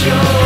show.